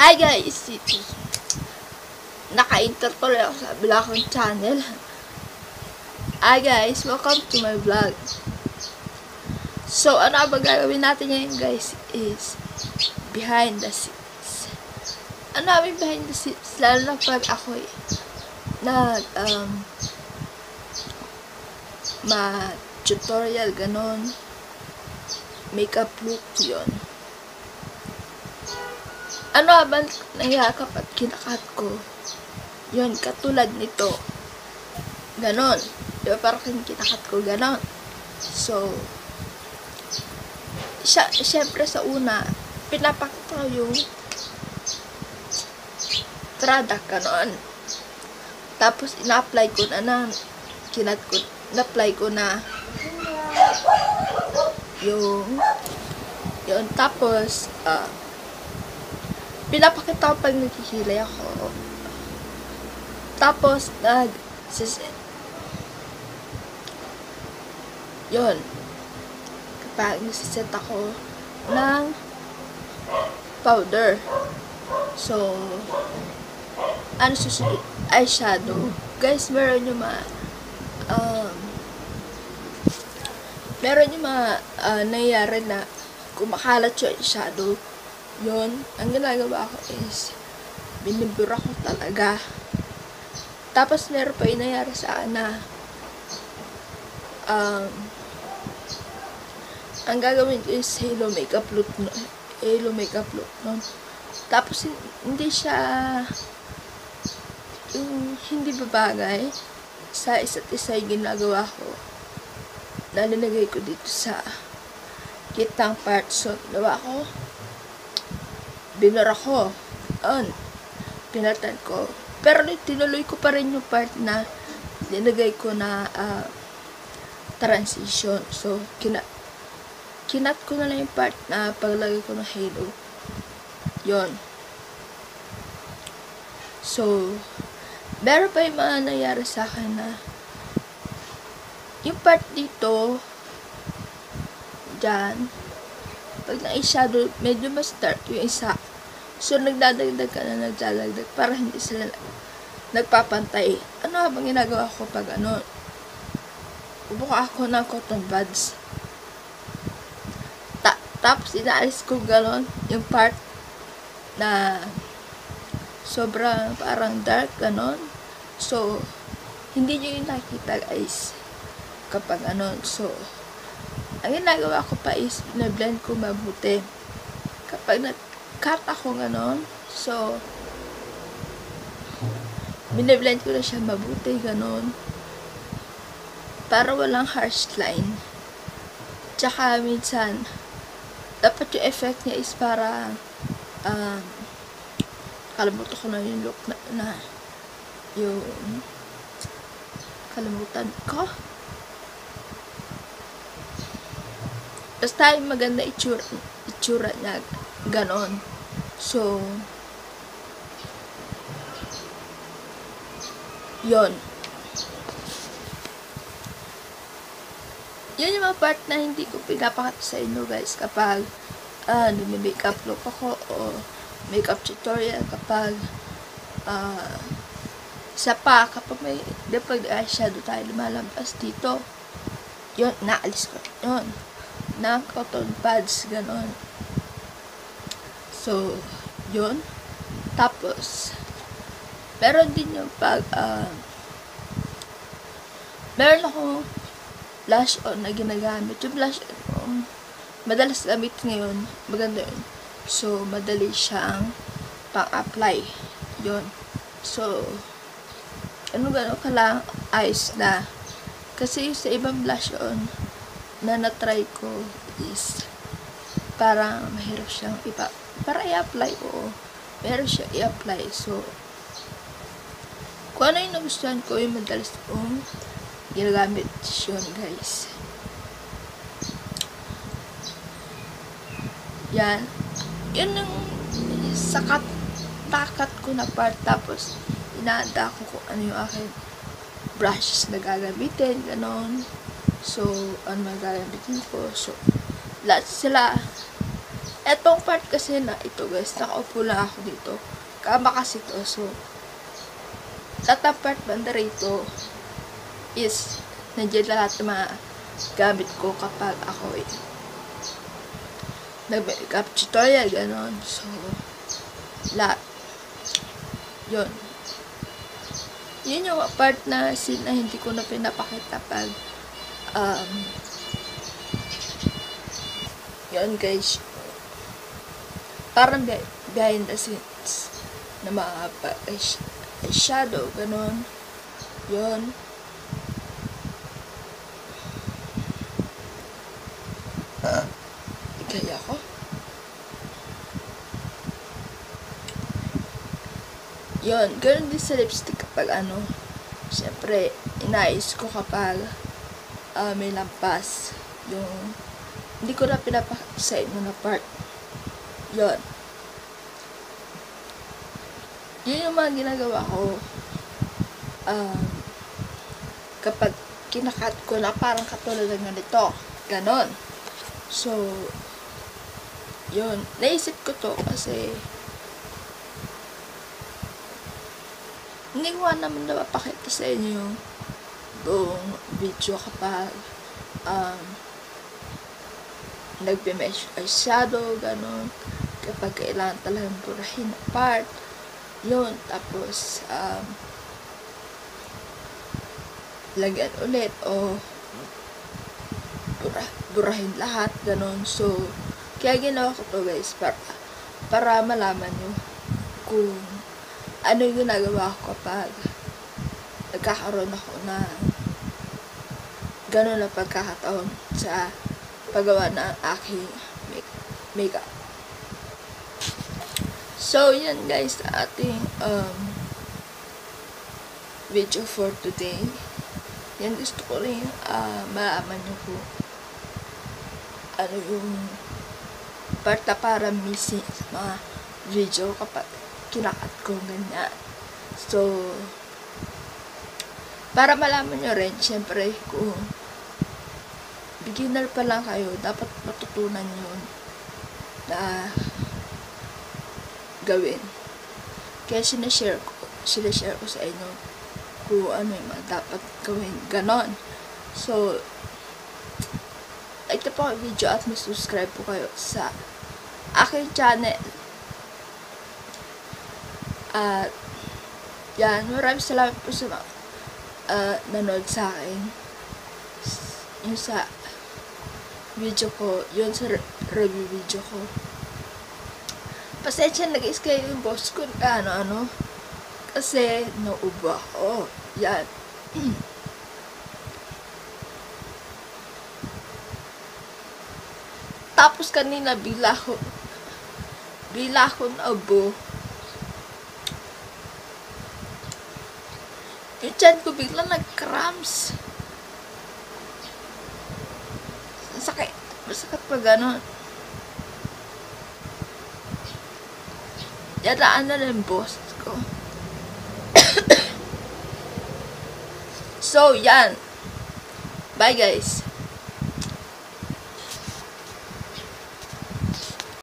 Hi guys! Ito. Naka-enter tuloy ako sa bila channel. Hi guys! Welcome to my vlog. So, ano ba gagawin natin ngayon guys is behind the scenes. Ano namin behind the scenes? Lalo na pag ako eh, nag um, ma tutorial ganon makeup look yon ano habang nangyakap at kinakat ko yun katulad nito. Ganon. Di ba parang kinakat ko ganon. So siya, syempre sa una pinapakita yung product ganon. Tapos ina-apply ko na na kinat ko na-apply ko na yung yun. Tapos ah pinapakita ko pag nagkikilay ako. Tapos nag sis, yun. Kapag nagsiset ako ng powder. So ano susunod eyeshadow guys meron yung mga um, meron yung mga uh, nangyayari na kumakalat yung eyeshadow yun, ang ginagawa ko is binibura ko talaga. Tapos meron pa yung nangyari sa na um, ang gagawin ko is halo makeup look no, halo makeup look no? tapos hindi siya yung hindi babagay. Sa isa't isa yung ginagawa ko nalinagay ko dito sa kitang part. So nawa ko binura ko on pinatan ko. Pero tinuloy ko pa rin yung part na linagay ko na uh, transition. So kina kinat ko na lang yung part na paglagay ko ng halo. Yon so meron pa yung mga nangyari sa akin na yung part dito dyan pag na-shadow medyo mas dark yung isa so nagdadagdag ka na nagdadagdag para hindi sila nagpapantay. Ano habang ginagawa ko pag ano buka ako ng cotton buds Ta tapos inaalis ko galon yung part na sobrang parang dark ganon. So hindi nyo yung nakita guys kapag ano. So ang ginagawa ko pa is na-blend ko mabuti. Kapag nag-cut ako ganon. So bine-blend ko na siya mabuti ganon. Para walang harsh line. Tsaka minsan dapat yung effect niya is para um, kalimutan ko na yung look na, na yung kalimutan ko. Basta yung maganda itsura, itsura niya ganon. So yon yun yung mga part na hindi ko pinapakita sa inyo guys. Kapag uh, nag-makeup look ako o makeup tutorial kapag uh, sa pa kapag may di pag eyeshadow tayo lumalabas dito yun naalis ko. Yun. Na cotton pads ganon so yun. Tapos meron din yung pag uh, meron akong blush on na ginagamit. Yung blush on ko madalas gamit ngayon maganda yun. So madali siyang pang-apply. Yun. So ano gano'n ka lang eyes na. Kasi sa ibang blush on na na-try ko is parang mahirap siyang ipa para i-apply ko pero siya i-apply so kung ano yung nagustuhan ko yung madalas kong ginagamit yun guys. Yan. Yun yung sakat takat ko na part tapos inaanda ko kung ano yung aking brushes na gagamitin ganon. So ano na gagamitin ko? So lahat sila Etong part kasi na ito guys, nakaupo lang ako dito. Kama kasi to, so lahat ng part banda rito is nandiyan lahat ng mga gamit ko kapag ako eh nag-makeup tutorial, ganon. So, lahat. Yun. Yun yung part na scene na hindi ko na pinapakita pag um, yun guys parang be- behind the scenes na mga pa- shadow, ganon. Yun. Kaya ako. Yun, ganun din sa lipstick kapag ano, syempre, inais ko kapag uh, may lampas. Yung, hindi ko na pinapakita sa inyo na part. Yun. Yun yung mga ginagawa ko. Um, kapag kinakat ko na parang katulad ng ganito. Ganon. So, yun. Naisip ko to kasi hindi ko naman napapakita sa inyo yung buong video kapag um, nagbe-mesh ay shadow, ganon. Kapag kailangan talagang burahin na part. Yun. Tapos, um, lagyan ulit o bura, burahin lahat, ganon. So, kaya ginawa ko to guys, para, para malaman nyo kung ano yung ginagawa ko kapag nagkakaroon ako na ganon na pagkakataon sa paggawa ng aking makeup. So, yan guys, ating um, video for today. Yan gusto ko rin uh, malaman nyo po ano yung part na para missing mga video kapag kinakat ko ganyan. So, para malaman nyo rin, syempre, kung beginner pa lang kayo, dapat matutunan yun na gawin. Kaya sinashare ko, sinashare ko sa inyo kung ano yung dapat gawin. Ganon. So, ito po ang video at mag-subscribe po kayo sa aking channel. At, yan, maraming salamat po sa mga uh, nanood sa akin. Yung sa video ko, yun sa re- review video ko. Pasensya, nag-scale yung boss ko, ano-ano. Kasi, naubo ako. Yan. Tapos kanina, bila ko, bila ko naubo. Yung chan ko bigla nag-cramps. Sakit. Masakit pa ganon. Yadaan na rin boss ko. so, yan. Bye, guys.